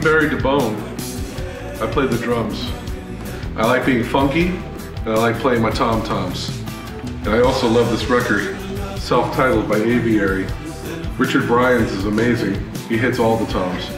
Barry DeBone. I play the drums. I like being funky, and I like playing my tom-toms. And I also love this record, self-titled by Aviary. Richard Bryans is amazing. He hits all the toms.